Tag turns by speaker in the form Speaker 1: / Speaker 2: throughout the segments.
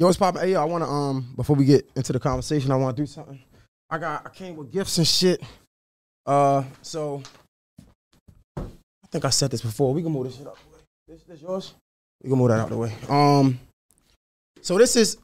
Speaker 1: Yo, what's poppin'? Hey, yo, I wanna um before we get into the conversation, I wanna do something. I got I came with gifts and shit. Uh, so I think I said this before. We can move this shit out the way. This this yours? We can move that out the way. Um, so this is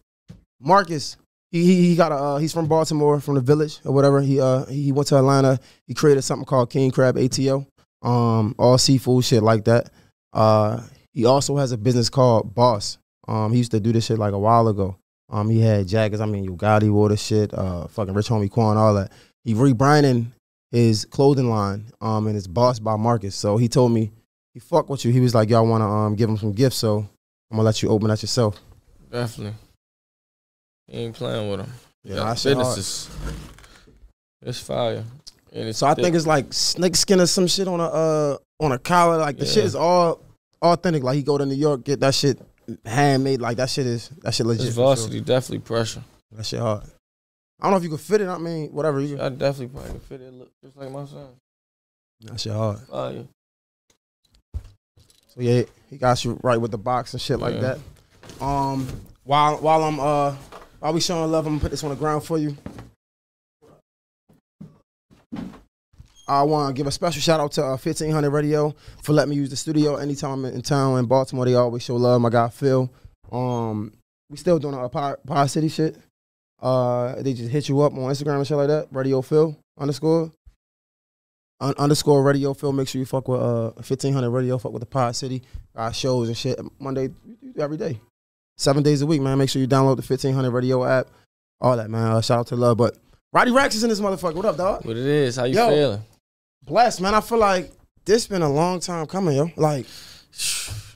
Speaker 1: Marcus. He he, he got a uh, he's from Baltimore, from the village or whatever. He uh he went to Atlanta. He created something called King Crab ATO. Um, all seafood shit like that. Uh, he also has a business called Boss. Um, he used to do this shit like a while ago. Um, he had jackets. I mean, Ugatti water shit. Uh, fucking Rich Homie Quan, all that. He rebranding his clothing line. Um, and it's bossed by Marcus. So he told me he fuck with you. He was like, y'all want to um give him some gifts. So I'm gonna let you open that yourself.
Speaker 2: Definitely. He ain't playing with him.
Speaker 1: Yeah,
Speaker 2: I
Speaker 1: that shit hard.
Speaker 2: business is it's fire. And it's
Speaker 1: So I
Speaker 2: thick.
Speaker 1: think it's like snake skin or some shit on a uh on a collar. Like the
Speaker 2: Yeah.
Speaker 1: shit is all authentic. Like he go to New York, get that shit handmade. Like that shit is that shit legit.
Speaker 2: it's
Speaker 1: for sure.
Speaker 2: varsity, definitely pressure.
Speaker 1: That shit hard. I don't know if you could fit it. I mean, whatever. You,
Speaker 2: I definitely probably could fit it look just like my son.
Speaker 1: that shit hard.
Speaker 2: Fire.
Speaker 1: So yeah, he got you right with the box and shit like that. Um, while while I'm uh while we showing love, I'm gonna put this on the ground for you. I want to give a special shout out to uh, 1500 Radio for letting me use the studio anytime I'm in town in Baltimore. They always show love. My guy Phil. Um, we still doing our Power, Power City shit. Uh, they just hit you up on Instagram and shit like that. Radio Phil underscore un- underscore Radio Phil. Make sure you fuck with uh 1500 Radio. Fuck with the Power City. Got shows and shit Monday every day, seven days a week, man. Make sure you download the 1500 Radio app. All that, man. Uh, shout out to love. But Roddy Rackzz is in this motherfucker. What up, dog?
Speaker 2: What it is? How you
Speaker 1: Yo.
Speaker 2: feeling?
Speaker 1: Blessed, man. I feel like this been a long time coming, yo. Like,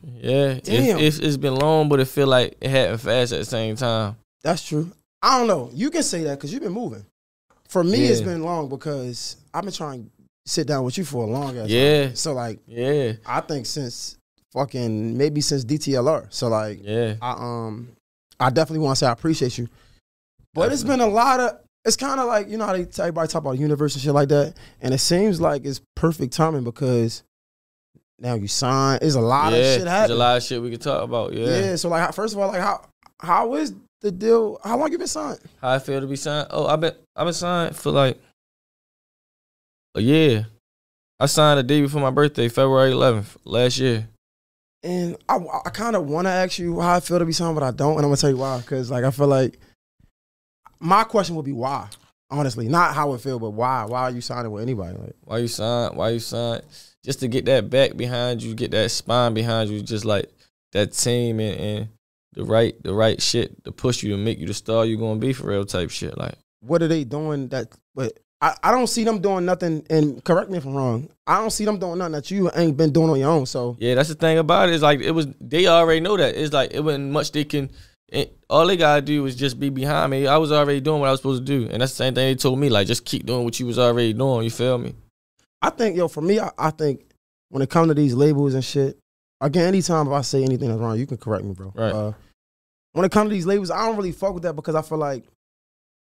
Speaker 2: Yeah, it,
Speaker 1: Damn.
Speaker 2: it's, it's been long, but it feel like it happened fast at the same time.
Speaker 1: that's true. I don't know. You can say that because you've been moving. For me, it's been long because I've been trying to sit down with you for a long ass
Speaker 2: Yeah.
Speaker 1: time. So, like,
Speaker 2: Yeah,
Speaker 1: I think since fucking maybe since DTLR. So, like,
Speaker 2: yeah.
Speaker 1: I um I definitely want to say I appreciate you. But it's been a lot of it's kind of like, you know how they everybody talk about the universe and shit like that. And it seems like it's perfect timing because now you sign. There's a lot
Speaker 2: yeah,
Speaker 1: of shit
Speaker 2: there's a lot of shit we could talk about. Yeah.
Speaker 1: Yeah. So like first of all, like how how is the deal? How long you been signed?
Speaker 2: How I feel to be signed? Oh, I've been I've been signed for like a year. I signed a day before my birthday, February 11th last year.
Speaker 1: And I I kind of want to ask you how I feel to be signed, but I don't, and I'm gonna tell you why. Because like I feel like my question would be why. Honestly, not how it feel, but why? Why are you signing with anybody? Like,
Speaker 2: Why you signed? Why you signed? Just to get that back behind you, get that spine behind you, just like that team and, and the right the right shit to push you and make you the star you gonna be for real type shit. Like
Speaker 1: what are they doing that but I, I don't see them doing nothing and correct me if I'm wrong. I don't see them doing nothing that you ain't been doing on your own. So
Speaker 2: Yeah, that's the thing about it. Is like it was they already know that. It's like it wasn't much they can. It, all they gotta do is just be behind me. I was already doing what I was supposed to do, and that's the same thing they told me. Like just keep doing what you was already doing. You feel me?
Speaker 1: I think yo, for me, I, I think when it comes to these labels and shit, again, anytime if I say anything that's wrong, you can correct me, bro.
Speaker 2: Right.
Speaker 1: Uh, when it comes to these labels, I don't really fuck with that because I feel like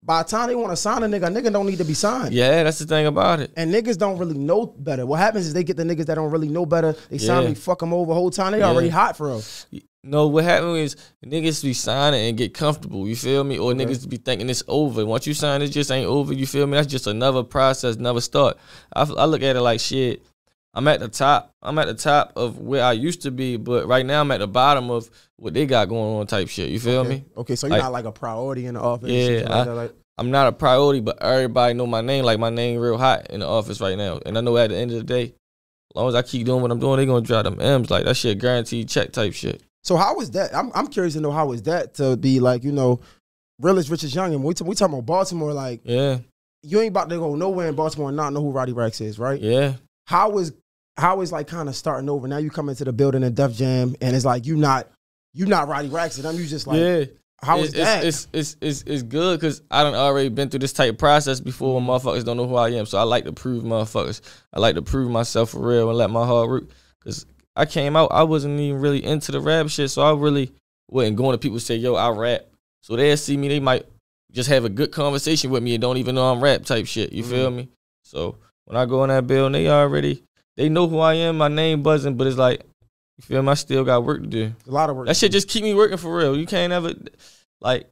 Speaker 1: by the time they want to sign a nigga, a nigga don't need to be signed.
Speaker 2: Yeah, that's the thing about it.
Speaker 1: And niggas don't really know better. What happens is they get the niggas that don't really know better. They sign me, fuck them over the whole time. They
Speaker 2: Yeah.
Speaker 1: already hot for us.
Speaker 2: No, what happened is niggas be signing and get comfortable. You feel me? Or
Speaker 1: Okay.
Speaker 2: niggas be thinking it's over. Once you sign, it just ain't over. You feel me? That's just another process, another start. I, I look at it like shit. I'm at the top. I'm at the top of where I used to be, but right now I'm at the bottom of what they got going on, type shit. You feel
Speaker 1: okay.
Speaker 2: me?
Speaker 1: Okay, so you're
Speaker 2: Like-
Speaker 1: not like a priority in the office.
Speaker 2: Yeah,
Speaker 1: like
Speaker 2: I,
Speaker 1: like
Speaker 2: I'm not a priority, but everybody know my name. Like my name real hot in the office right now, and I know at the end of the day, as long as I keep doing what I'm doing, they gonna drop them M's. Like that shit, guaranteed check type shit.
Speaker 1: So how was that? I'm I'm curious to know how was that to be like you know, real as rich as young. And we t- we talking about Baltimore, like
Speaker 2: Yeah,
Speaker 1: you ain't about to go nowhere in Baltimore and not know who Roddy Rackzz is, right?
Speaker 2: yeah.
Speaker 1: How is how is like kind of starting over? Now you come into the building in Def Jam and it's like you not you not Roddy Rackzz and I'm you just like
Speaker 2: yeah,
Speaker 1: how
Speaker 2: it's,
Speaker 1: that?
Speaker 2: It's it's it's, it's good because I done already been through this type of process before. When motherfuckers don't know who I am, so I like to prove motherfuckers. I like to prove myself for real and let my heart root. Because I came out, I wasn't even really into the rap shit, so I really wasn't going to people say, "Yo, I rap." So they'll see me, they might just have a good conversation with me and don't even know I'm rap type shit. You feel mm-hmm. me? So when I go in that building, they already they know who I am. My name buzzing, but it's like you feel me? I still got work to do.
Speaker 1: a lot of work.
Speaker 2: That shit just keep me working for real. You can't ever. like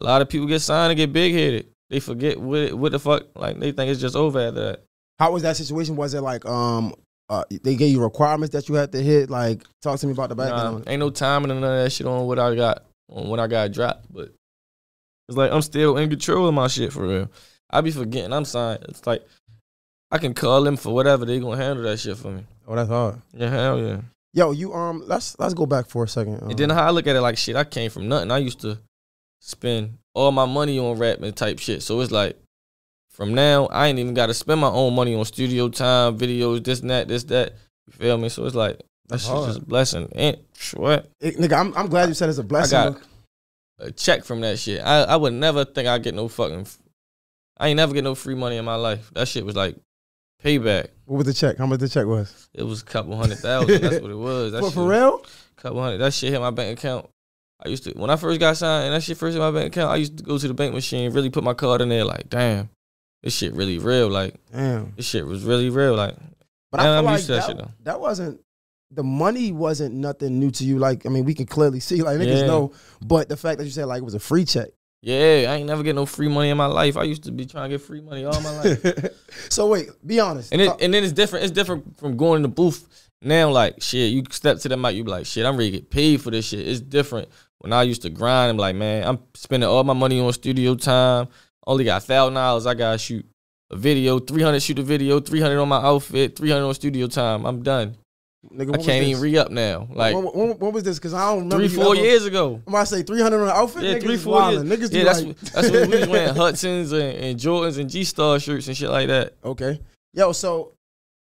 Speaker 2: a lot of people get signed and get big headed. They forget what what the fuck like they think it's just over after that.
Speaker 1: How was that situation? Was it like um uh, they gave you requirements that you had to hit? Like talk to me about the
Speaker 2: Nah,
Speaker 1: background.
Speaker 2: ain't no timing and none of that shit on what I got on when I got dropped. But it's like I'm still in control of my shit for real. I be forgetting I'm signed. It's like I can call them for whatever they gonna handle that shit for me.
Speaker 1: oh, that's hard.
Speaker 2: Yeah, hell yeah.
Speaker 1: Yo, you um let's let's go back for a second. Um,
Speaker 2: And then how I look at it like shit, I came from nothing. I used to spend all my money on rapping type shit. So it's like from now, I ain't even gotta spend my own money on studio time, videos, this and that, this, that. You feel me? So it's like that
Speaker 1: That's
Speaker 2: shit's just a blessing. And what?
Speaker 1: It- nigga, I'm I'm glad you said it's a blessing.
Speaker 2: I got- A check from that shit. I, I would never think I'd get no fucking I ain't never get no free money in my life. That shit was like payback.
Speaker 1: what was the check? How much the check was?
Speaker 2: It was a couple hundred thousand. That's what it was. That
Speaker 1: For,
Speaker 2: shit
Speaker 1: for real?
Speaker 2: couple hundred. That shit hit my bank account. I used to when I first got signed and that shit first hit my bank account. I used to go to the bank machine, really put my card in there. Like, damn, this shit really real. Like,
Speaker 1: Damn.
Speaker 2: this shit was really real. Like,
Speaker 1: But I feel
Speaker 2: I'm
Speaker 1: like
Speaker 2: used to that
Speaker 1: that, that wasn't the money wasn't nothing new to you. Like I mean, we can clearly see like niggas
Speaker 2: Yeah.
Speaker 1: know. But the fact that you said like it was a free check.
Speaker 2: Yeah, I ain't never get no free money in my life. I used to be trying to get free money all my life.
Speaker 1: so wait, be honest.
Speaker 2: and it, and then it's different. It's different from going in the booth. Now, like shit, you step to the mic, you be like, shit, I'm ready to get paid for this shit. It's different. When I used to grind, I'm like, man, I'm spending all my money on studio time. Only got thousand dollars. I gotta shoot a video, three hundred shoot a video, three hundred on my outfit, three hundred on studio time. I'm done.
Speaker 1: Nigga,
Speaker 2: I can't even re up now. Like
Speaker 1: when, when, when was this? Because I don't remember.
Speaker 2: three, four
Speaker 1: ever-
Speaker 2: years ago.
Speaker 1: When I say three hundred on an outfit,
Speaker 2: Yeah,
Speaker 1: niggas
Speaker 2: three, four
Speaker 1: wildin'.
Speaker 2: years.
Speaker 1: Niggas do
Speaker 2: yeah, that's
Speaker 1: like,
Speaker 2: that's when we was wearing Hudsons and, and Jordans and G Star shirts and shit like that.
Speaker 1: Okay. Yo, so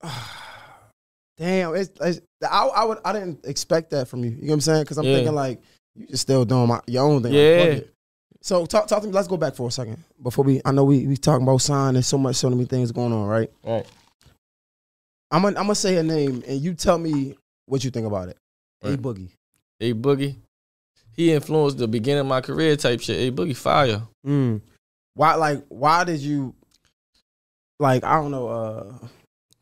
Speaker 1: damn, it's, it's I, I would I didn't expect that from you. You know what I'm saying? Because I'm
Speaker 2: Yeah.
Speaker 1: thinking like you just still doing my your own thing.
Speaker 2: Yeah.
Speaker 1: So talk talk to me. Let's go back for a second before we. I know we we talking about sign and so much so many things going on. Right.
Speaker 2: Right.
Speaker 1: I'm gonna I'm gonna say a name and you tell me what you think about it. A
Speaker 2: Right.
Speaker 1: boogie.
Speaker 2: A Boogie. He influenced the beginning of my career type shit. A Boogie fire.
Speaker 1: Mm. Why like why did you like I don't know uh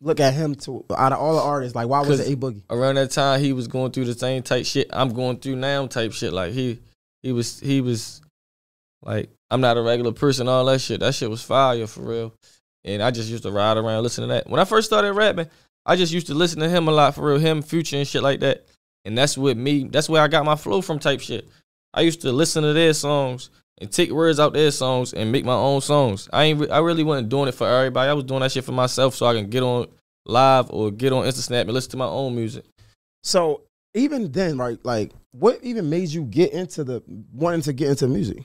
Speaker 1: look at him to out of all the artists like why was it A boogie?
Speaker 2: Around that time he was going through the same type shit I'm going through now type shit. Like he he was he was like I'm not a regular person, all that shit. That shit was fire for real. And I just used to ride around listening to that. When I first started rapping, I just used to listen to him a lot for real, him, future and shit like that. And that's with me that's where I got my flow from type shit. I used to listen to their songs and take words out their songs and make my own songs. I ain't re- I really wasn't doing it for everybody. I was doing that shit for myself so I can get on live or get on InstaSnap and listen to my own music.
Speaker 1: So even then, right? Like, what even made you get into the wanting to get into music?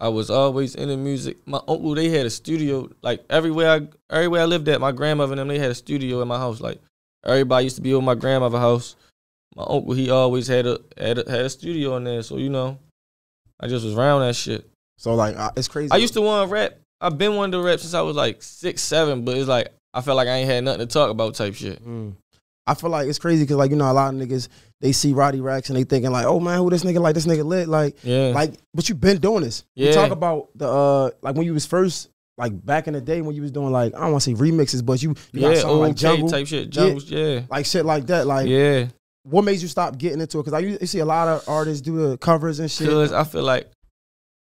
Speaker 2: I was always into music. My uncle, they had a studio. Like everywhere I everywhere I lived at, my grandmother and them, they had a studio in my house. Like everybody used to be over my grandmother's house. My uncle, he always had a had a, had a studio in there. So you know, I just was around that shit.
Speaker 1: So like, uh, it's crazy.
Speaker 2: I used to want to rap. I've been wanting to rap since I was like six, seven. But it's like I felt like I ain't had nothing to talk about type shit.
Speaker 1: Mm. I feel like it's crazy because like you know a lot of niggas they see Roddy Rackzz and they thinking like, oh man, who this nigga like? This nigga lit like
Speaker 2: Yeah,
Speaker 1: like. But you been doing this. You talk about the uh like when you was first like back in the day when you was doing like I don't want to say remixes, but you you got
Speaker 2: yeah,
Speaker 1: something like jungle
Speaker 2: type shit, jungles, yeah,
Speaker 1: like shit like that. Like
Speaker 2: yeah.
Speaker 1: what made you stop getting into it? Because I you see a lot of artists do the covers and shit.
Speaker 2: Cause I feel like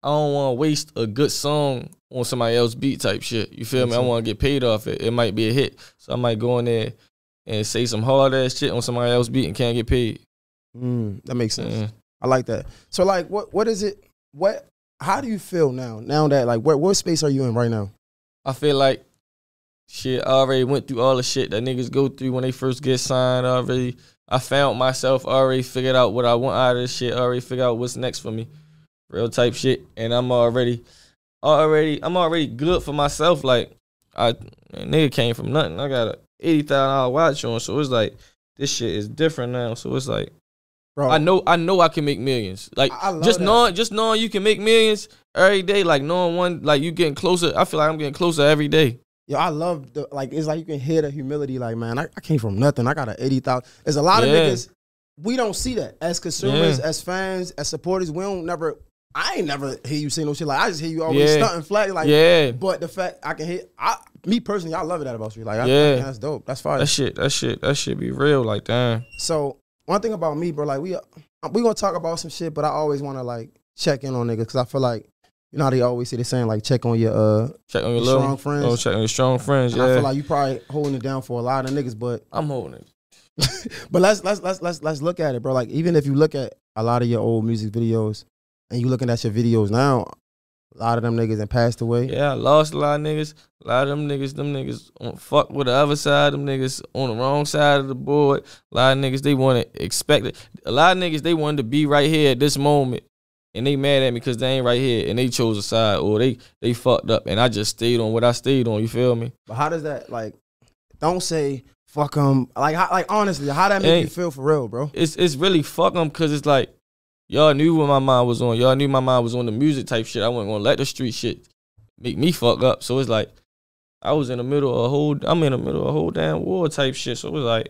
Speaker 2: I don't want to waste a good song on somebody else beat type shit. You feel me? I want to get paid off it. It might be a hit, so I might go in there and say some hard ass shit on somebody else beat and can't get paid.
Speaker 1: Mm, that makes sense.
Speaker 2: Yeah.
Speaker 1: I like that. So like, what what is it? What? How do you feel now? Now that like, what what space are you in right now?
Speaker 2: I feel like shit. I already went through all the shit that niggas go through when they first get signed. Already, I found myself. Already figured out what I want out of this shit. Already figured out what's next for me. Real type shit, and I'm already, already, I'm already good for myself. Like I, nigga came from nothing. I got a eighty thousand dollar watch on, so it's like this shit is different now. So it's like
Speaker 1: Bro,
Speaker 2: I know, I know I can make millions. Like just
Speaker 1: that.
Speaker 2: knowing, just knowing you can make millions every day. Like knowing one, like you getting closer. I feel like I'm getting closer every day.
Speaker 1: Yo, I love the like. It's like you can hear the humility. Like, man, I, I came from nothing. I got an eighty thousand. There's a lot of niggas. We don't see that as consumers,
Speaker 2: Yeah.
Speaker 1: as fans, as supporters. We don't never. I ain't never hear you say no shit like. I just hear you always
Speaker 2: Yeah.
Speaker 1: stunting flat. Like,
Speaker 2: yeah,
Speaker 1: But the fact I can hear, I me personally, I love it that about you. Like, I,
Speaker 2: Yeah.
Speaker 1: that's dope. That's fine.
Speaker 2: that shit, that shit, that shit be real. Like damn,
Speaker 1: So one thing about me, bro, like we we gonna talk about some shit, but I always want to like check in on niggas because I feel like you know how they always say they're saying like check on your uh
Speaker 2: Check on your
Speaker 1: strong friends.
Speaker 2: Oh, check on your strong friends.
Speaker 1: and I feel like you probably holding it down for a lot of niggas, but
Speaker 2: I'm holding it.
Speaker 1: but let's let's let's let's let's look at it, bro. Like even if you look at a lot of your old music videos and you looking at your videos now, a lot of them niggas and passed away.
Speaker 2: Yeah, I lost a lot of niggas. A lot of them niggas, them niggas on fuck with the other side. Them niggas on the wrong side of the board. A lot of niggas they want to expect it. A lot of niggas they wanted to be right here at this moment, and they mad at me because they ain't right here, and they chose a side or they they fucked up, and I just stayed on what I stayed on. You feel me?
Speaker 1: But how does that like? Don't say fuck them. Like how, like honestly, how that make you feel for real, bro?
Speaker 2: It's it's really fuck them because it's like y'all knew what my mind was on. Y'all knew my mind was on the music type shit. I wasn't gonna let the street shit make me fuck up. So it's like I was in the middle of a whole. I'm in the middle of a whole damn war type shit. So it was like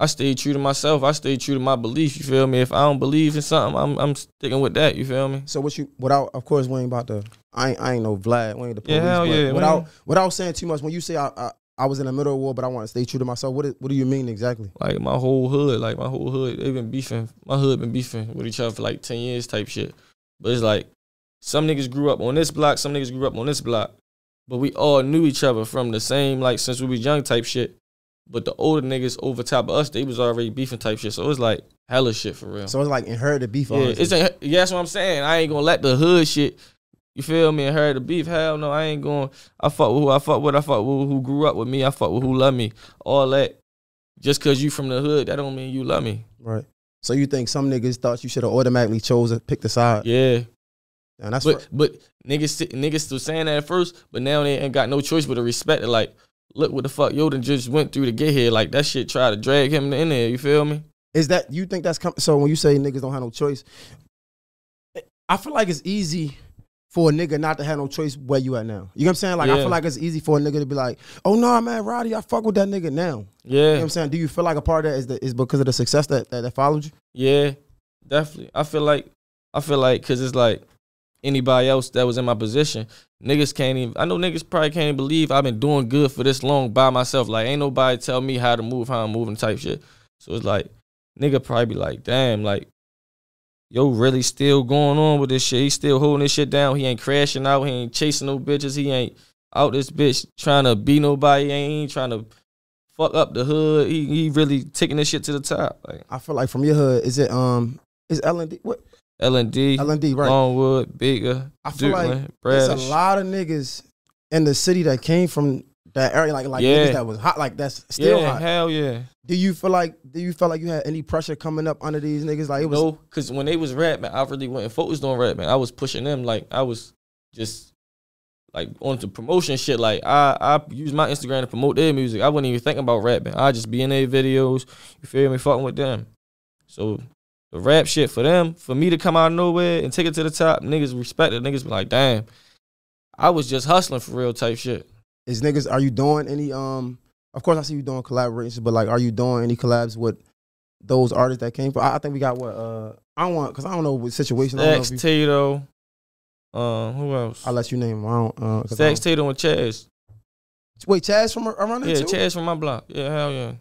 Speaker 2: I stayed true to myself. I stayed true to my belief. You feel me? If I don't believe in something, I'm I'm sticking with that. You feel me?
Speaker 1: So what you without of course we ain't about to I ain't I ain't no Vlad, we ain't the police.
Speaker 2: Yeah, hell yeah,
Speaker 1: Without
Speaker 2: ain't-
Speaker 1: without saying too much, when you say I, I I was in the middle of war, but I want to stay true to myself. What is, what do you mean exactly?
Speaker 2: Like my whole hood, like my whole hood, they've been beefing. My hood been beefing with each other for like ten years, type shit. But it's like some niggas grew up on this block, some niggas grew up on this block, but we all knew each other from the same like since we was young type shit. But the older niggas over top of us, they was already beefing type shit. So it was like hella shit for real.
Speaker 1: So it's like inherited beef.
Speaker 2: yeah,
Speaker 1: honestly.
Speaker 2: it's a, yeah, that's what I'm saying. I ain't gonna let the hood shit. You feel me? And heard the beef. Hell no, I ain't going. I fuck with who I fuck with. I fuck with who grew up with me. I fuck with who love me. All that. Just cause you from the hood, that don't mean you love me.
Speaker 1: right. So you think some niggas thought you should have automatically chose to pick the side?
Speaker 2: Yeah,
Speaker 1: And that's
Speaker 2: but
Speaker 1: what,
Speaker 2: but niggas niggas still saying that at first, but now they ain't got no choice but to respect it. Like, look what the fuck Yoden just went through to get here. Like that shit tried to drag him in there. You feel me?
Speaker 1: is that you think that's com- so when you say niggas don't have no choice, I feel like it's easy for a nigga not to have no choice where you at now. You know what I'm saying? Like I feel like it's easy for a nigga to be like, oh no, man, Roddy, I fuck with that nigga now. Yeah. You know
Speaker 2: Yeah,
Speaker 1: what I'm saying? Do you feel like a part of that is the, is because of the success that, that, that followed you?
Speaker 2: yeah, definitely. I feel like I feel like because it's like anybody else that was in my position, niggas can't even. I know niggas probably can't even believe I've been doing good for this long by myself. Like, ain't nobody tell me how to move, how I'm moving, type shit. So it's like nigga probably be like, damn, like. Yo, really still going on with this shit. He still holding this shit down. He ain't crashing out. He ain't chasing no bitches. He ain't out this bitch trying to be nobody. He ain't trying to fuck up the hood. He, he really taking this shit to the top. Like
Speaker 1: I feel like from your hood, is it um is L and D what
Speaker 2: L and D,
Speaker 1: L and D right?
Speaker 2: Longwood, Baker,
Speaker 1: I feel like
Speaker 2: Dukeland,
Speaker 1: There's a lot of niggas in the city that came from that area, like like
Speaker 2: Yeah.
Speaker 1: niggas that was hot, like that's still
Speaker 2: yeah,
Speaker 1: hot.
Speaker 2: hell yeah.
Speaker 1: Do you feel like do you feel like you had any pressure coming up under these niggas? Like it was
Speaker 2: No, because when they was rapping, I really wasn't focused on rapping. I was pushing them like I was just like on to promotion shit. Like I I use my Instagram to promote their music. I wasn't even thinking about rapping. I just be in their videos. You feel me? Fucking with them. So the rap shit for them, for me to come out of nowhere and take it to the top, niggas respect it. Niggas be like, damn. I was just hustling for real type shit.
Speaker 1: Is niggas. Are you doing any um? Of course, I see you doing collaborations, but like, are you doing any collabs with those artists that came from? I, I think we got what uh. I don't want because I don't know what situation. Don't know
Speaker 2: Stacks
Speaker 1: if you,
Speaker 2: Tato. Um, who else?
Speaker 1: I'll let you name them. I don't. Uh, I don't-
Speaker 2: Tato and Chaz.
Speaker 1: Wait, Chaz from around there
Speaker 2: Yeah,
Speaker 1: too?
Speaker 2: Chaz from my block. Yeah, hell yeah.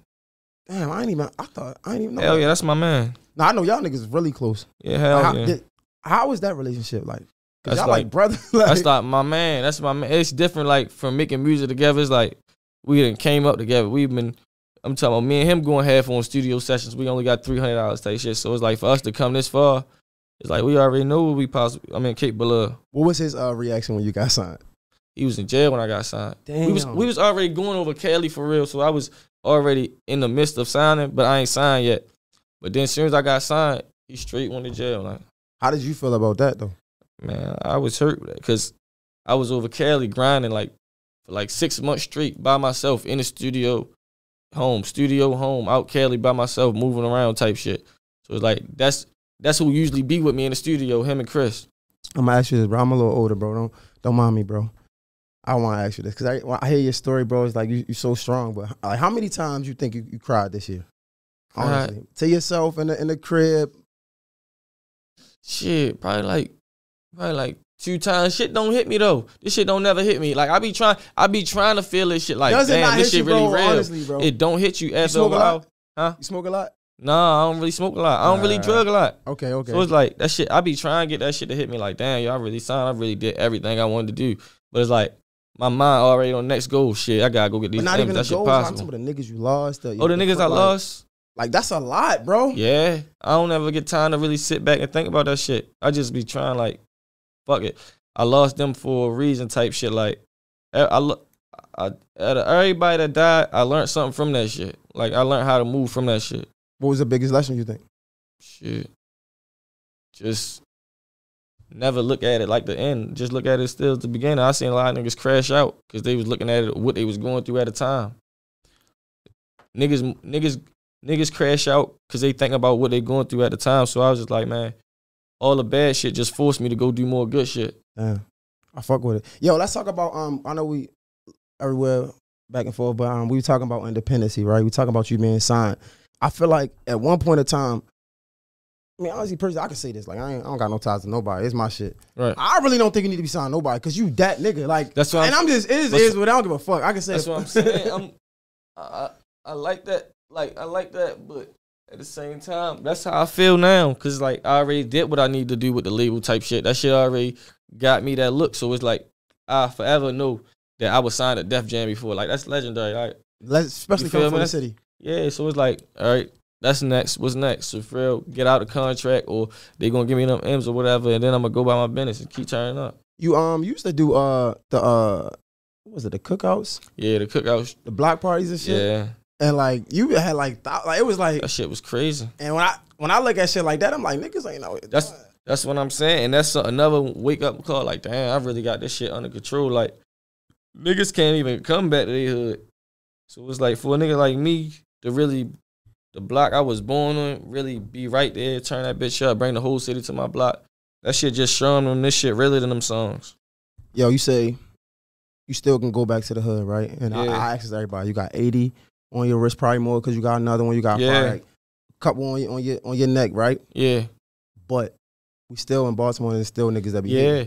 Speaker 1: Damn, I ain't even. I thought I ain't even know.
Speaker 2: Hell
Speaker 1: that.
Speaker 2: yeah, that's my man.
Speaker 1: No, I know y'all niggas really close.
Speaker 2: Yeah, hell
Speaker 1: how,
Speaker 2: yeah.
Speaker 1: did- how was that relationship like?
Speaker 2: That's
Speaker 1: y'all
Speaker 2: like-
Speaker 1: like, brother. like,
Speaker 2: That's like my man. That's my man. It's different like from making music together. It's like we done came up together. We've been I'm talking about me and him going half on studio sessions. We only got three hundred dollars type shit. So it's like for us to come this far, it's like we already know what we possibly I mean capable of.
Speaker 1: what was his uh, reaction when you got signed?
Speaker 2: He was in jail when I got signed. We was
Speaker 1: Damn.
Speaker 2: we was already going over Cali for real, so I was already in the midst of signing, but I ain't signed yet. But then as soon as I got signed, he straight went to jail. Like,
Speaker 1: How did you feel about that though?
Speaker 2: Man, I was hurt because I was over Cali grinding like for like six months straight by myself in the studio, home, studio, home, out Cali by myself, moving around type shit. So it's like that's that's who usually be with me in the studio, him and Chris.
Speaker 1: I'm gonna ask you this, bro. I'm a little older, bro. Don't don't mind me, bro. I want to ask you this because I, I hear your story, bro. It's like you, you're so strong, but like, how many times you think you, you cried this year? Honestly, to yourself in the in the crib.
Speaker 2: Shit, probably like probably like two times. Shit don't hit me though. This shit don't never hit me. Like I be trying, I be trying to feel this shit. Like
Speaker 1: Does
Speaker 2: damn, this
Speaker 1: hit
Speaker 2: shit
Speaker 1: you,
Speaker 2: really
Speaker 1: bro?
Speaker 2: real.
Speaker 1: Honestly, bro.
Speaker 2: It don't hit you
Speaker 1: you
Speaker 2: after a
Speaker 1: smoke a
Speaker 2: while.
Speaker 1: lot?
Speaker 2: Huh?
Speaker 1: You smoke a lot?
Speaker 2: Nah, I don't really smoke a lot. I don't really drug a lot.
Speaker 1: Okay, okay.
Speaker 2: So it's like that shit. I be trying to get that shit to hit me. Like, damn, y'all really signed. I really did everything I wanted to do. But it's like my mind already on next goal. Shit, I gotta go get these.
Speaker 1: but not even
Speaker 2: that
Speaker 1: the
Speaker 2: shit
Speaker 1: goals. I'm
Speaker 2: possible.
Speaker 1: talking about the niggas you lost. The,
Speaker 2: oh, the niggas I
Speaker 1: like,
Speaker 2: lost.
Speaker 1: Like that's a lot, bro.
Speaker 2: Yeah, I don't ever get time to really sit back and think about that shit. I just be trying like, fuck it. I lost them for a reason, type shit. Like, I, I, I out of everybody that died, I learned something from that shit. Like, I learned how to move from that shit.
Speaker 1: What was the biggest lesson you think?
Speaker 2: Shit, just never look at it like the end. Just look at it still at the beginning. I seen a lot of niggas crash out because they was looking at it what they was going through at the time. Niggas, niggas, niggas crash out because they think about what they going through at the time. So I was just like, man, all the bad shit just forced me to go do more good shit.
Speaker 1: Damn, I fuck with it. Yo, let's talk about um. I know we everywhere back and forth, but um, we were talking about independency, right? We talking about you being signed. I feel like at one point in time, I mean, honestly, personally, I can say this. Like, I, ain't, I don't got no ties to nobody. It's my shit.
Speaker 2: Right.
Speaker 1: I really don't think you need to be signed to nobody because you that nigga. Like,
Speaker 2: That's what
Speaker 1: and
Speaker 2: I'm.
Speaker 1: I'm just it is is what I don't give a fuck. I can say
Speaker 2: That's
Speaker 1: it.
Speaker 2: what I'm saying. I'm, I I like that. Like I like that, but at the same time, that's how I feel now. Cause like I already did what I need to do with the label type shit. That shit already got me that look. So it's like I forever know that I was signed at Def Jam before. Like that's legendary. Like
Speaker 1: Let's, especially coming from the city.
Speaker 2: yeah. So it's like all right. That's next. What's next? So for real, get out the contract, or they gonna give me them M's or whatever, and then I'm gonna go by my business and keep turning up.
Speaker 1: You um you used to do uh the uh what was it the cookouts,
Speaker 2: Yeah, the cookout.
Speaker 1: the block parties and shit,
Speaker 2: Yeah,
Speaker 1: and like you had like th- like it was like,
Speaker 2: that shit was crazy.
Speaker 1: and when I when I look at shit like that, I'm like niggas ain't know it.
Speaker 2: That's- That's what I'm saying, and that's another wake up call. Like, damn, I really got this shit under control. Like, niggas can't even come back to their hood. So it's like for a nigga like me to really, the block I was born on, really be right there, turn that bitch up, bring the whole city to my block. That shit just showing them this shit realer than them songs.
Speaker 1: yo, you say you still can go back to the hood, right? And I,
Speaker 2: Yeah.
Speaker 1: I ask everybody, you got 80 on your wrist, probably more because you got another one. You got
Speaker 2: Yeah.
Speaker 1: probably a couple on your on your on your neck, right?
Speaker 2: Yeah,
Speaker 1: But we still in Baltimore, and there's still niggas that be
Speaker 2: yeah.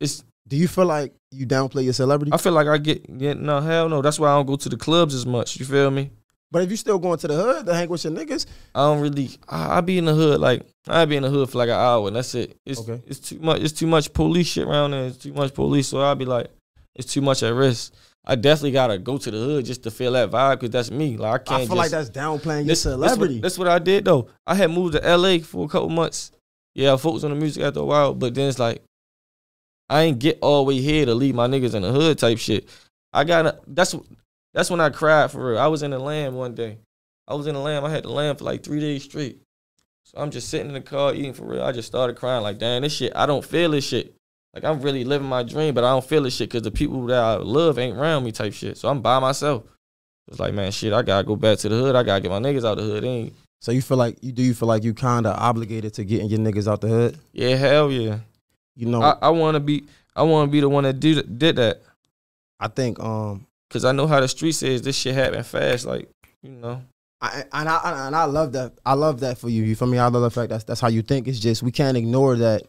Speaker 2: It's.
Speaker 1: Do you feel like you downplay your celebrity?
Speaker 2: I feel like I get. Yeah, no, hell no. That's why I don't go to the clubs as much. You feel me?
Speaker 1: but if you still going to the hood to hang with your niggas,
Speaker 2: I don't really. I, I be in the hood like I be in the hood for like an hour and that's it. It's
Speaker 1: Okay.
Speaker 2: it's too much. It's too much police shit around there. It's too much police. So I'll be like, it's too much at risk. I definitely gotta go to the hood just to feel that vibe because that's me. Like I can't.
Speaker 1: I feel
Speaker 2: just,
Speaker 1: like that's downplaying your celebrity.
Speaker 2: That's what, that's what I did though. I had moved to LA for a couple months. Yeah, I focused on the music after a while, but then it's like I ain't get all the way here to leave my niggas in the hood type shit. I gotta. That's that's when I cried for real. I was in the lamb one day. I was in the lamb. I had the lamb for like three days straight. So I'm just sitting in the car eating for real. I just started crying like, damn, this shit. I don't feel this shit. Like I'm really living my dream, but I don't feel this shit because the people that I love ain't around me type shit. So I'm by myself. It's like, man, shit. I gotta go back to the hood. I gotta get my niggas out the hood. They ain't.
Speaker 1: so you feel like you do you feel like you kind of obligated to getting your niggas out the hood?
Speaker 2: Yeah, hell yeah.
Speaker 1: You know,
Speaker 2: I, I want to be. I want to be the one that do did that
Speaker 1: I think um
Speaker 2: because I know how the street says this shit happen fast. Like you know.
Speaker 1: I, and I and I love that. I love that for you. You feel me? I love the fact that's that's how you think. It's just we can't ignore that.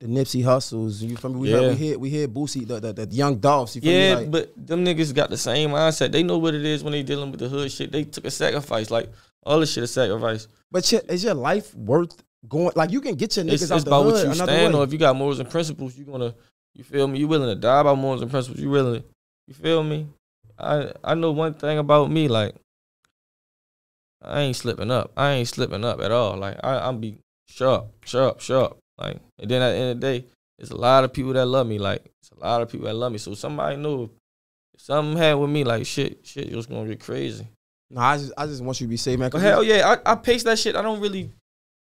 Speaker 1: The Nipsey Hussles. You feel me? We heard, we hear we hear Boosie the, the, the young Dolphs. You feel
Speaker 2: Yeah,
Speaker 1: me? Like,
Speaker 2: but them niggas got the same mindset. They know what it is when they dealing with the hood shit. They took a sacrifice. Like all this shit is sacrifice.
Speaker 1: but your, is your life worth going? Like you can get your niggas
Speaker 2: It's,
Speaker 1: out
Speaker 2: it's
Speaker 1: the
Speaker 2: about
Speaker 1: hood
Speaker 2: what you stand
Speaker 1: way.
Speaker 2: on. If you got morals and principles, you gonna you feel me. You willing to die by morals and principles. You willing. You feel me? I I know one thing about me. Like I ain't slipping up. I ain't slipping up at all. Like I I'm be sharp, sharp, sharp. Like and then at the end of the day, it's a lot of people that love me. Like it's a lot of people that love me. So somebody knew if something happened with me, like shit, shit, just gonna get crazy.
Speaker 1: No, I just I just want you to be safe, man.
Speaker 2: But hell yeah, I, I pace that shit. I don't really,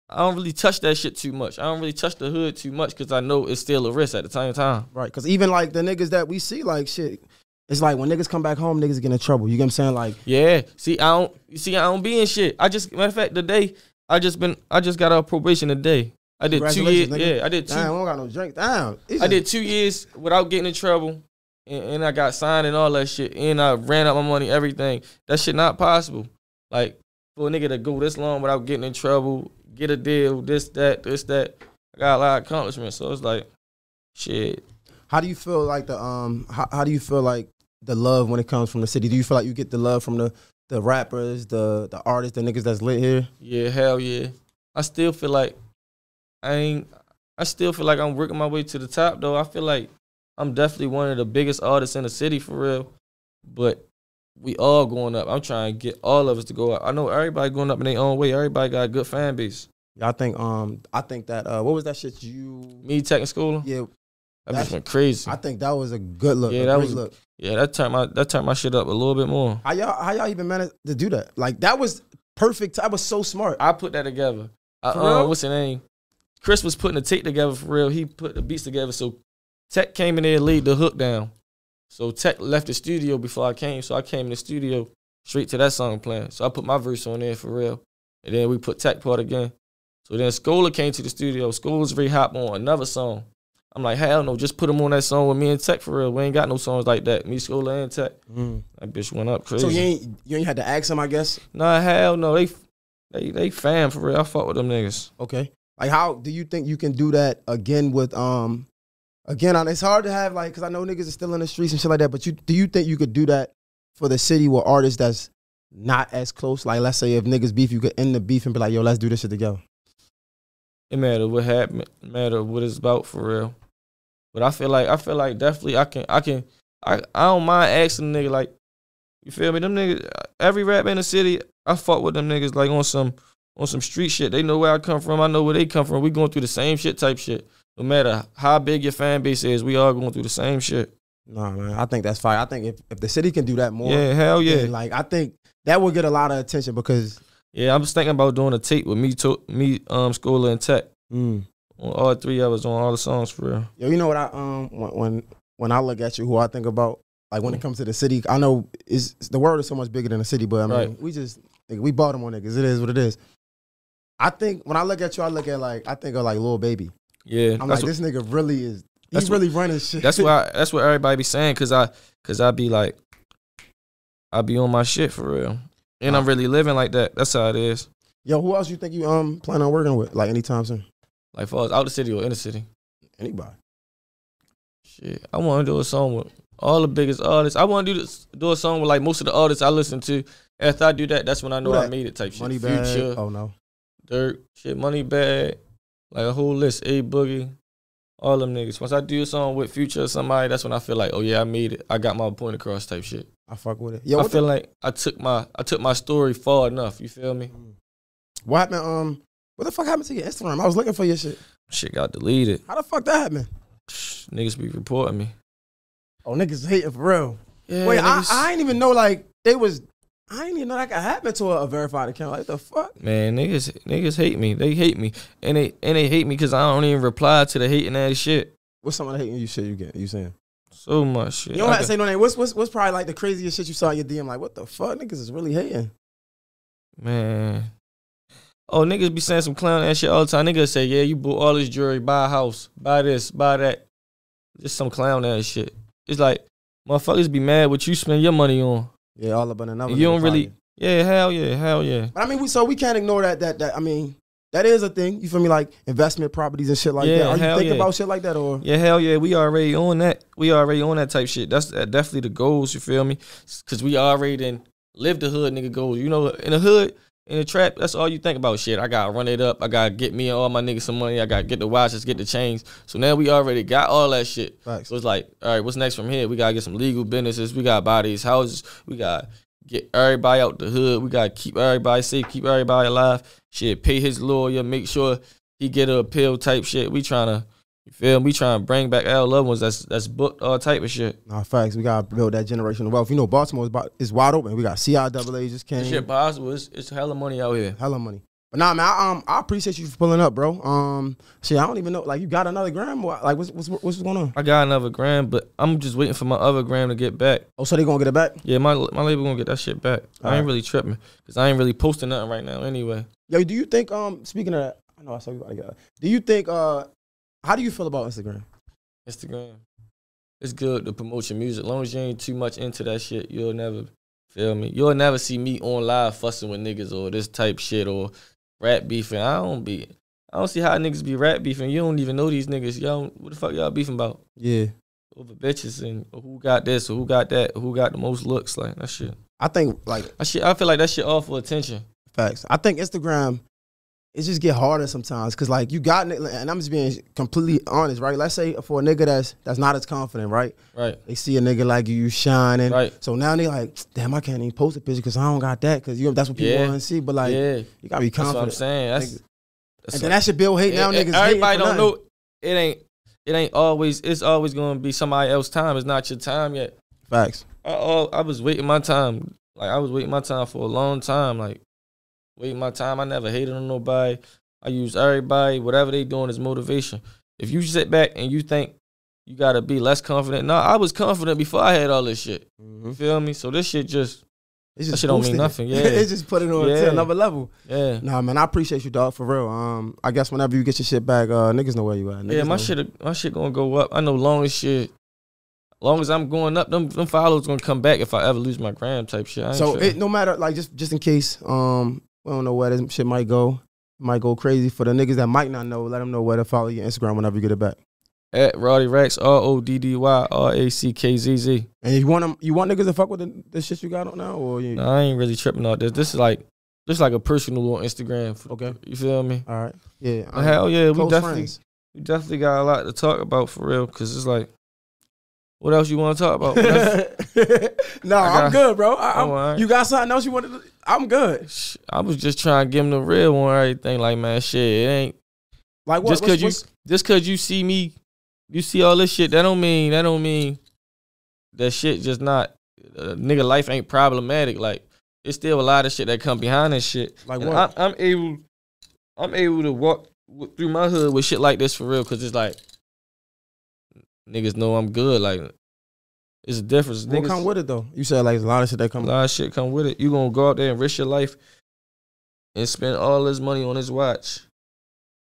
Speaker 2: I don't really touch that shit too much. I don't really touch the hood too much because I know it's still a risk at the same time.
Speaker 1: Right, because even like the niggas that we see, like shit, it's like when niggas come back home, niggas get in trouble. You get what I'm saying? Like,
Speaker 2: Yeah. See, I don't. You see, I don't be in shit. I just matter of fact, today I just been, I just got out probation today. I did two years.
Speaker 1: Nigga.
Speaker 2: Yeah, I did two.
Speaker 1: damn, don't got no drink. Damn, It's
Speaker 2: I
Speaker 1: just-
Speaker 2: did two years without getting in trouble, and, and I got signed and all that shit, and I ran out my money, everything. That shit not possible. Like for a nigga to go this long without getting in trouble, get a deal, this, that, this, that. I got a lot of accomplishments, so it's like, shit.
Speaker 1: How do you feel like the um? How, how do you feel like the love when it comes from the city? Do you feel like you get the love from the the rappers, the the artists, the niggas that's lit here?
Speaker 2: Yeah, hell yeah. I still feel like I ain't. I still feel like I'm working my way to the top though. I feel like I'm definitely one of the biggest artists in the city for real. But we all going up. I'm trying to get all of us to go up. I know everybody going up in their own way. Everybody got a good fan base.
Speaker 1: Yeah, I think um I think that uh what was that shit you
Speaker 2: Me tech school,
Speaker 1: yeah
Speaker 2: that bitch went crazy.
Speaker 1: I think that was a good look.
Speaker 2: Yeah,
Speaker 1: a
Speaker 2: that was-
Speaker 1: look.
Speaker 2: yeah, that turned my that turned my shit up a little bit more.
Speaker 1: How y'all how y'all even managed to do that? Like that was perfect. I was so smart.
Speaker 2: I put that together. I, um, what's the name? Chris was putting the tape together for real. He put the beats together. So Tech came in there and laid the hook down. So Tech left the studio before I came. So I came in the studio straight to that song playing. So I put my verse on there for real. And then we put Tech part again. So then Scholar came to the studio. Scholar's very hop on another song. I'm like, hell no, just put him on that song with me and Tech for real. We ain't got no songs like that. Me, Scholar, and Tech.
Speaker 1: Mm.
Speaker 2: That bitch went up crazy.
Speaker 1: So you ain't you ain't had to ask him, I guess.
Speaker 2: nah, hell no. They they they fam for real. I fuck with them niggas.
Speaker 1: Okay. Like how do you think you can do that again with um again it's hard to have like cuz I know niggas are still in the streets and shit like that, but you do you think you could do that for the city with artists that's not as close? Like let's say if niggas beef, you could end the beef and be like, "Yo, let's do this shit together."
Speaker 2: It matter what happened, matter what it's about for real. But I feel like I feel like definitely I can I can I I don't mind asking a nigga like you feel me? Them niggas every rap in the city, I fuck with them niggas like on some on some street shit. They know where I come from, I know where they come from. We going through the same shit type shit. No matter how big your fan base is, we all going through the same shit.
Speaker 1: Nah, man. I think that's fine. I think if, if the city can do that more,
Speaker 2: yeah, hell yeah.
Speaker 1: like I think that would get a lot of attention because
Speaker 2: Yeah, I'm just thinking about doing a tape with me to me, um, Scholar and Tech.
Speaker 1: mm,
Speaker 2: On all three of us on all the songs for real.
Speaker 1: Yo, you know what I um when when when I look at you, who I think about, like when it comes to the city, I know is the world is so much bigger than the city, but I mean
Speaker 2: Right.
Speaker 1: we just we Baltimore niggas. It is what it is. I think when I look at you, I look at like I think of like Lil Baby.
Speaker 2: Yeah,
Speaker 1: I'm like this nigga really is.
Speaker 2: that's
Speaker 1: He's
Speaker 2: what-
Speaker 1: really running shit.
Speaker 2: That's why. That's what everybody be saying. Cause I, cause I be like, I be on my shit for real, and I'm really living like that. That's how it is.
Speaker 1: Yo, who else you think you um plan on working with like anytime soon?
Speaker 2: Like for us, out the city or in the city.
Speaker 1: Anybody?
Speaker 2: Shit, I want to do a song with all the biggest artists. I want to do this, do a song with like most of the artists I listen to. After I do that, that's when I know I made it. Type shit.
Speaker 1: Moneybagg?
Speaker 2: Future,
Speaker 1: Oh no.
Speaker 2: Dirt, shit, Moneybagg, like a whole list. A Boogie, all them niggas. Once I do a song with Future or somebody, that's when I feel like, oh yeah, I made it. I got my point across. Type shit.
Speaker 1: I fuck with it. Yo,
Speaker 2: I feel like I took my I took my story far enough. You feel me?
Speaker 1: what happened? Um, what the fuck happened to your Instagram? I was looking for your shit.
Speaker 2: Shit got deleted.
Speaker 1: How the fuck that happened?
Speaker 2: Psh, Niggas be reporting me.
Speaker 1: Oh, niggas hating for real.
Speaker 2: Yeah,
Speaker 1: Wait, I,
Speaker 2: niggas-
Speaker 1: I ain't even know like they was. I ain't even know that could happen to a, a verified account. Like the fuck?
Speaker 2: man, niggas niggas hate me. They hate me, and they and they hate me because I don't even reply to the hating ass shit.
Speaker 1: What's some of the hating you shit you get? You saying?
Speaker 2: So much shit.
Speaker 1: You don't
Speaker 2: I
Speaker 1: have to say no name. What's what's what's probably like the craziest shit you saw in your DM? Like what the fuck? Niggas is really hating.
Speaker 2: man. Oh, niggas be saying some clown ass shit all the time. Niggas say, yeah, you bought all this jewelry, buy a house, buy this, buy that. Just some clown ass shit. It's like motherfuckers be mad what you spend your money on.
Speaker 1: Yeah, all up in another.
Speaker 2: You don't really. Yeah, hell yeah, hell yeah.
Speaker 1: But I mean, we so we can't ignore that. That that I mean, that is a thing. You feel me? Like investment properties and shit like
Speaker 2: Yeah,
Speaker 1: that. Are you thinking
Speaker 2: yeah.
Speaker 1: about shit like that or?
Speaker 2: Yeah, hell yeah, we already on that. We already on that type shit. That's definitely the goals. You feel me? Cause we already done live the hood nigga goals. You know, in the hood, in the trap, that's all you think about. Shit, I gotta run it up. I gotta get me and all my niggas some money. I gotta get the watches, get the chains. So now we already got all that shit.
Speaker 1: Facts.
Speaker 2: So it's like, all right, what's next from here? We gotta get some legal businesses. We gotta buy these houses. We gotta get everybody out the hood. We gotta keep everybody safe, keep everybody alive. Shit, pay his lawyer, make sure he get a appeal type shit. We trying to, you feel me? We trying to bring back our loved ones that's that's booked all type of shit.
Speaker 1: Nah, facts. We gotta build that generational wealth. You know, Baltimore is, about, is wide open. We got CIAA just came.
Speaker 2: This shit possible. It's, it's hella money out here.
Speaker 1: Hella money. But nah, man, I, um, I appreciate you for pulling up, bro. Um, shit, I don't even know. Like, you got another gram? Like, what's what's what's going on?
Speaker 2: I got another gram, but I'm just waiting for my other gram to get back.
Speaker 1: Oh, so they gonna get it back?
Speaker 2: Yeah, my my label gonna get that shit back. I
Speaker 1: Alright.
Speaker 2: ain't really tripping because I ain't really posting nothing right now anyway.
Speaker 1: Yo, do you think? Um, speaking of that, I know I saw you about to get. Do you think? Uh, how do you feel about Instagram?
Speaker 2: Instagram. It's good to promote your music. As long as you ain't too much into that shit, you'll never feel me. You'll never see me on live fussing with niggas or this type shit or rap beefing. I don't be. I don't see how niggas be rap beefing. You don't even know these niggas. Y'all, what the fuck y'all beefing about?
Speaker 1: Yeah,
Speaker 2: Over bitches and who got this or who got that, or who got the most looks. Like that shit.
Speaker 1: I think like
Speaker 2: I shit, I feel like that shit all for attention.
Speaker 1: facts. I think Instagram it just get harder sometimes because like you got and I'm just being completely honest, right? Let's say for a nigga that's that's not as confident, right?
Speaker 2: Right.
Speaker 1: They see a nigga like you, you shining,
Speaker 2: Right.
Speaker 1: So now they like, damn, I can't even post a picture because I don't got that because you know that's what people
Speaker 2: Yeah.
Speaker 1: want to see. But like,
Speaker 2: yeah.
Speaker 1: you gotta be
Speaker 2: That's what I'm saying. That's, that's
Speaker 1: and then that should build hate now.
Speaker 2: And- and
Speaker 1: niggas
Speaker 2: everybody don't know it ain't it ain't always it's always gonna be somebody else's time. It's not your time yet.
Speaker 1: Facts.
Speaker 2: I, I, I was waiting my time. Like I was waiting my time for a long time. Like waiting my time. I never hated on nobody. I use everybody. Whatever they doing is motivation. If you sit back and you think you gotta be less confident, no, I was confident before I had all this shit. You feel me? So this shit just
Speaker 1: It's
Speaker 2: That shit don't mean nothing, yeah.
Speaker 1: it just put it on
Speaker 2: Yeah.
Speaker 1: to another level.
Speaker 2: yeah.
Speaker 1: Nah, man, I appreciate you, dog, for real. Um, I guess whenever you get your shit back, uh, niggas know where you at.
Speaker 2: Yeah, my
Speaker 1: know.
Speaker 2: shit, my shit gonna go up. I know long as shit, long as I'm going up, them, them followers gonna come back if I ever lose my gram type shit. I
Speaker 1: So
Speaker 2: tripping.
Speaker 1: it, no matter like just just in case, um, we don't know where this shit might go. Might go crazy for the niggas that might not know. Let them know where to follow your Instagram whenever you get it back.
Speaker 2: at Roddy Rackzz, R O D D Y R A C K Z Z.
Speaker 1: And you want them, you want niggas to fuck with the, the shit you got on now, or you?
Speaker 2: No, I ain't really tripping out this. This is like, this is like a personal on Instagram.
Speaker 1: Okay,
Speaker 2: You feel me?
Speaker 1: all right, yeah.
Speaker 2: I oh yeah, we definitely,
Speaker 1: friends.
Speaker 2: we definitely got a lot to talk about for real. Cause it's like, what else you want to talk about?
Speaker 1: No,
Speaker 2: I
Speaker 1: I'm good, bro. I, I'm-
Speaker 2: I'm.
Speaker 1: You got something else you wanted? To, I'm good.
Speaker 2: I was just trying to give him the real on everything. Like man, shit, it ain't
Speaker 1: Like what?
Speaker 2: just
Speaker 1: What's-
Speaker 2: cause you
Speaker 1: what's-
Speaker 2: just cause you see me, you see all this shit. That don't mean that don't mean that shit just not uh, nigga life ain't problematic. Like it's still a lot of shit that come behind this shit.
Speaker 1: Like
Speaker 2: And
Speaker 1: what?
Speaker 2: I, I'm able, I'm able to walk through my hood with shit like this for real. Cause it's like niggas know I'm good. Like it's a difference.
Speaker 1: what
Speaker 2: Niggas,
Speaker 1: come with it though? You said like a lot of shit that come.
Speaker 2: a lot of shit come with it. You gonna go out there and risk your life and spend all this money on this watch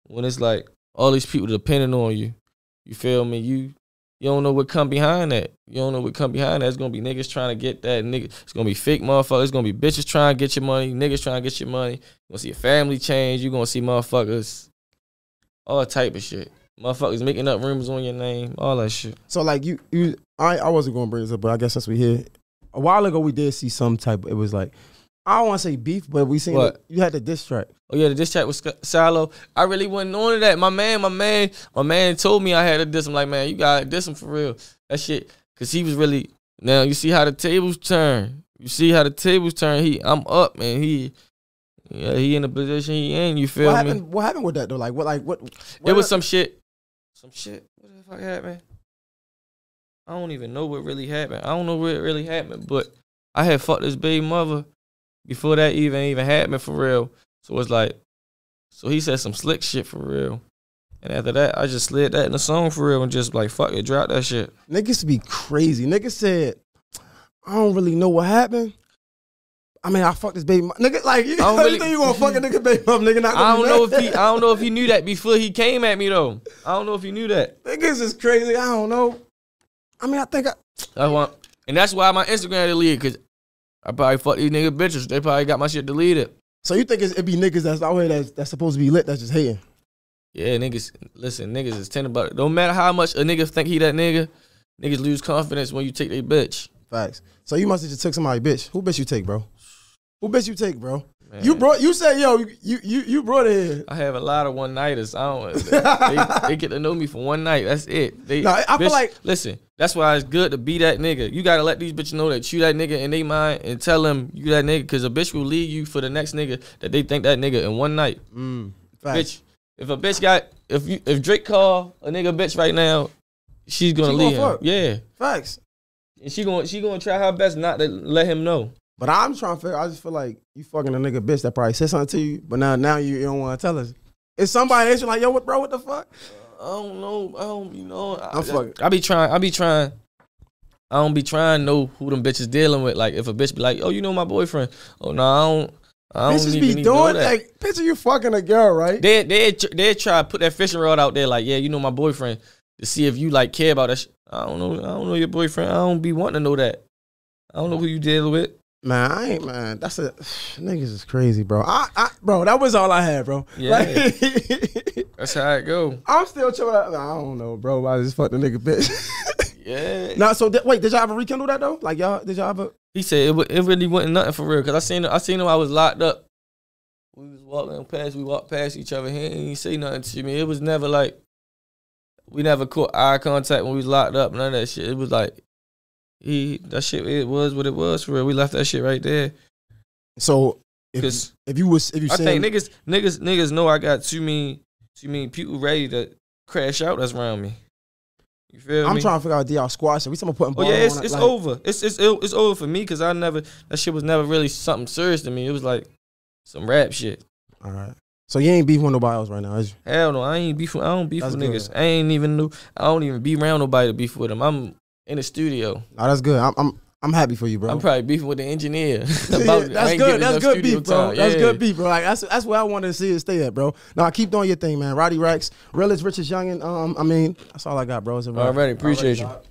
Speaker 2: when it's like all these people depending on you. You feel me? You you don't know what come behind that. You don't know what come behind that. It's gonna be niggas trying to get that nigga. It's gonna be fake motherfuckers. It's gonna be bitches trying to get your money. Niggas trying to get your money. You gonna see a family change. You gonna see motherfuckers all type of shit. Motherfuckers making up rumors on your name. All that shit.
Speaker 1: So like you, you, I, I wasn't gonna bring this up, but I guess since we here, a while ago we did see some type. It was like I don't want to say beef, but we seen
Speaker 2: What?
Speaker 1: you had the diss track.
Speaker 2: Oh yeah, the diss track was Salo. I really wasn't on to that. My man, my man, my man told me I had a diss him. Like man, you gotta diss him for real. That shit, cause he was really. Now you see how the tables turn. You see how the tables turn. He, I'm up, man. He, yeah, he in the position he in. You feel
Speaker 1: What
Speaker 2: me?
Speaker 1: happened? What happened with that though? Like what? Like what?
Speaker 2: It
Speaker 1: what-
Speaker 2: was some shit. Some shit. What the fuck happened? I don't even know what really happened. I don't know what really happened, but I had fucked this baby mother before that even even happened for real. So it's like, so he said some slick shit for real. And after that, I just slid that in the song for real and just like fuck it, drop that shit.
Speaker 1: niggas be crazy. Niggas said I don't really know what happened. I mean, I fucked this baby. mo- Nigga, like you,
Speaker 2: don't
Speaker 1: you
Speaker 2: really-
Speaker 1: think you gonna fuck a nigga baby mom? Nigga, not.
Speaker 2: I don't know if he I don't know if he knew that before he came at me though. I don't know if he knew that.
Speaker 1: Niggas is crazy. I don't know. I mean, I think I,
Speaker 2: That's why, and that's why my Instagram deleted because I probably fucked these nigga bitches. They probably got my shit deleted.
Speaker 1: so you think it's, it be niggas that's out here that's, that's supposed to be lit that's just hating?
Speaker 2: Yeah, niggas. Listen, niggas is tender about it. Don't matter how much a nigga think he that nigga, niggas lose confidence when you take their bitch.
Speaker 1: Facts. So you must have just took somebody bitch. Who bitch you take, bro? Who bitch you take, bro?
Speaker 2: Man.
Speaker 1: You brought. You said, yo, you you you, brought it here.
Speaker 2: I have a lot of one nighters. I don't. They, they get to know me for one night. That's it. They,
Speaker 1: No, I feel like-
Speaker 2: listen. That's why it's good to be that nigga. You gotta let these bitches know that you that nigga in they mind and tell them you that nigga because a bitch will leave you for the next nigga that they think that nigga in one night.
Speaker 1: Mm, facts.
Speaker 2: Bitch, if a bitch got if you if Drake call a nigga bitch right now, she's gonna
Speaker 1: She
Speaker 2: leave him.
Speaker 1: fuck.
Speaker 2: Yeah,
Speaker 1: Facts.
Speaker 2: and she gonna she gonna try her best not to let him know.
Speaker 1: But I'm trying to figure. I just feel like you fucking a nigga bitch that probably said something to you, but now now you, you don't want to tell us. If somebody that's like, yo, what, bro? What the fuck?
Speaker 2: I don't know. I don't you know. I,
Speaker 1: I'm fucking-
Speaker 2: I be trying. I be trying. I don't be trying to know who them bitches dealing with. Like if a bitch be like, "Oh, you know my boyfriend." Oh no, I don't. I don't
Speaker 1: Bitches
Speaker 2: even
Speaker 1: be
Speaker 2: need
Speaker 1: doing
Speaker 2: that.
Speaker 1: like, picture you fucking a girl, right?
Speaker 2: they they they try to put that fishing rod out there. Like, yeah, you know my boyfriend to see if you like care about that. Sh- I don't know. I don't know your boyfriend. I don't be wanting to know that. I don't know who you dealing with.
Speaker 1: Man, I ain't man. That's a niggas is crazy, bro. I, I bro, that was all I had, bro.
Speaker 2: Yeah.
Speaker 1: Like,
Speaker 2: That's how it go.
Speaker 1: I'm still. To, I don't know, bro. I just fucked a nigga bitch.
Speaker 2: Yeah.
Speaker 1: Now, so wait, did y'all ever rekindle that though? Like y'all, did y'all ever?
Speaker 2: He said it, it really wasn't nothing for real. Cause I seen him, I seen him. I was locked up. We was walking past. We walked past each other. He ain't say nothing to me. It was never like we never caught eye contact when we was locked up. None of that shit. It was like he that shit. It was what it was for real. We left that shit right there.
Speaker 1: So if, if you was if you
Speaker 2: I
Speaker 1: saying
Speaker 2: think niggas niggas niggas know I got too many too many people ready to crash out. That's around me. You feel me?
Speaker 1: I'm
Speaker 2: me?
Speaker 1: trying to figure out DR squad shit. We talking about putting.
Speaker 2: Oh yeah, it's, it's
Speaker 1: like-
Speaker 2: over. It's it's it's over for me because I never that shit was never really something serious to me. It was like some rap shit.
Speaker 1: All right. So you ain't beef with nobody else right now, is you?
Speaker 2: Hell no, I ain't beef. With, I don't beef
Speaker 1: That's
Speaker 2: with niggas. I ain't even know. I don't even be around nobody to beef with them. I'm in the studio.
Speaker 1: Nah, that's good. I'm I'm I'm happy for you, bro.
Speaker 2: I'm probably beefing with the engineer. About, I
Speaker 1: that's good. That's good beef, bro.
Speaker 2: time.
Speaker 1: That's
Speaker 2: Yeah.
Speaker 1: good beef, bro. Like that's that's where I wanted to see it stay at, bro. Now I keep doing your thing, man. Roddy Rackzz, realest, richest youngin. Um, I mean, that's all I got, bro. It's a wrap.
Speaker 2: Already appreciate you.
Speaker 1: dog.